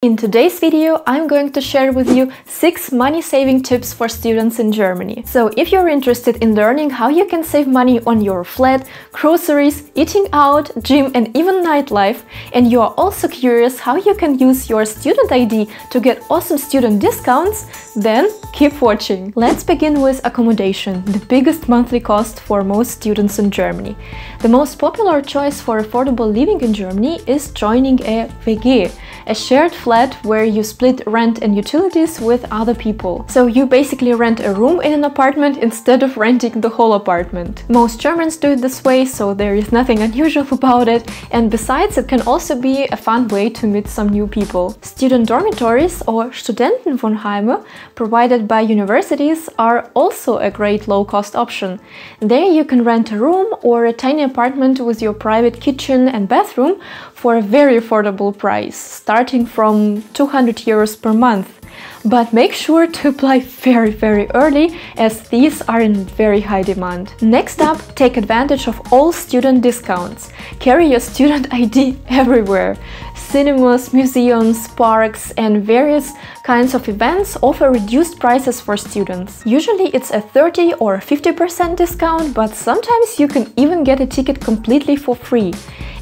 In today's video, I'm going to share with you 6 money-saving tips for students in Germany. So if you're interested in learning how you can save money on your flat, groceries, eating out, gym and even nightlife, and you are also curious how you can use your student ID to get awesome student discounts, then keep watching. Let's begin with accommodation, the biggest monthly cost for most students in Germany. The most popular choice for affordable living in Germany is joining a WG, a shared flat where you split rent and utilities with other people. So you basically rent a room in an apartment instead of renting the whole apartment. Most Germans do it this way, so there is nothing unusual about it, and besides it can also be a fun way to meet some new people. Student dormitories or Studentenwohnheime provided by universities are also a great low-cost option. There you can rent a room or a tiny apartment with your private kitchen and bathroom for a very affordable price, starting from 200 euros per month. But make sure to apply very very early as these are in very high demand. Next up, take advantage of all student discounts. Carry your student ID everywhere. Cinemas, museums, parks and various kinds of events offer reduced prices for students. Usually it's a 30 or 50% discount, but sometimes you can even get a ticket completely for free.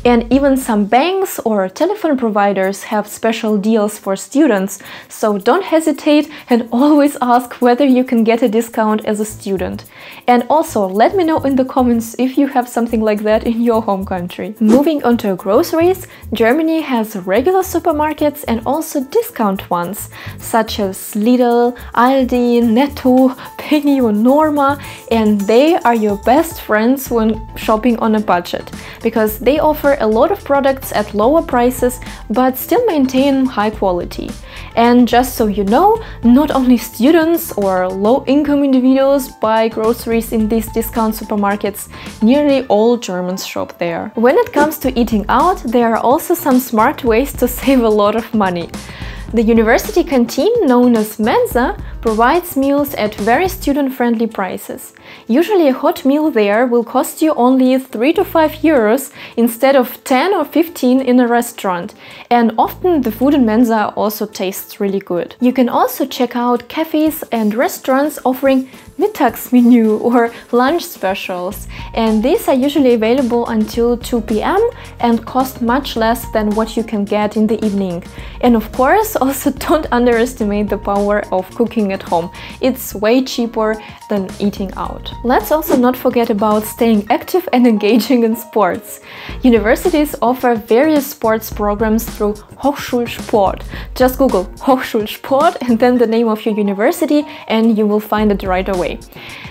And even some banks or telephone providers have special deals for students, so don't hesitate and always ask whether you can get a discount as a student. And also, let me know in the comments if you have something like that in your home country. Moving on to groceries, Germany has regular supermarkets and also discount ones, such as Lidl, Aldi, Netto, Penny or Norma, and they are your best friends when shopping on a budget, because they offer a lot of products at lower prices but still maintain high quality. And just so you know, not only students or low-income individuals buy groceries in these discount supermarkets, nearly all Germans shop there. When it comes to eating out, there are also some smart ways to save a lot of money. The university canteen, known as Mensa, provides meals at very student-friendly prices. Usually a hot meal there will cost you only 3 to 5 euros instead of 10 or 15 in a restaurant, and often the food in Mensa also tastes really good. You can also check out cafes and restaurants offering Mittagsmenü or lunch specials, and these are usually available until 2 pm and cost much less than what you can get in the evening. And of course, also don't underestimate the power of cooking at home. It's way cheaper than eating out. Let's also not forget about staying active and engaging in sports. Universities offer various sports programs through Hochschulsport. Just Google Hochschulsport and then the name of your university and you will find it right away.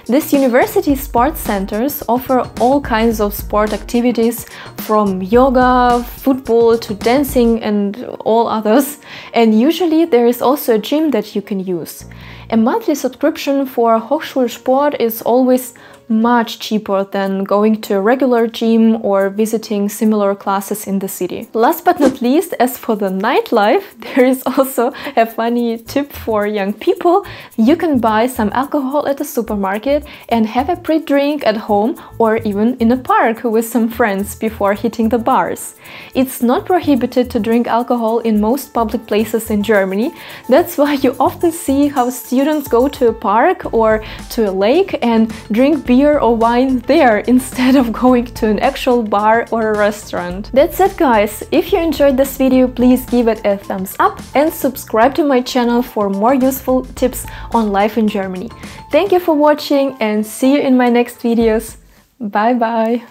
These university sports centers offer all kinds of sport activities from yoga, football to dancing and all others. And usually there is also a gym that you can use. A monthly subscription for Hochschulsport is always much cheaper than going to a regular gym or visiting similar classes in the city. Last but not least, as for the nightlife, there is also a funny tip for young people. You can buy some alcohol at a supermarket and have a pre-drink at home or even in a park with some friends before hitting the bars. It's not prohibited to drink alcohol in most public places in Germany. That's why you often see how students go to a park or to a lake and drink beer beer or wine there instead of going to an actual bar or a restaurant. That's it guys! If you enjoyed this video, please give it a thumbs up and subscribe to my channel for more useful tips on life in Germany. Thank you for watching and see you in my next videos. Bye bye!